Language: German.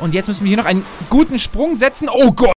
Und jetzt müssen wir hier noch einen guten Sprung setzen. Oh Gott.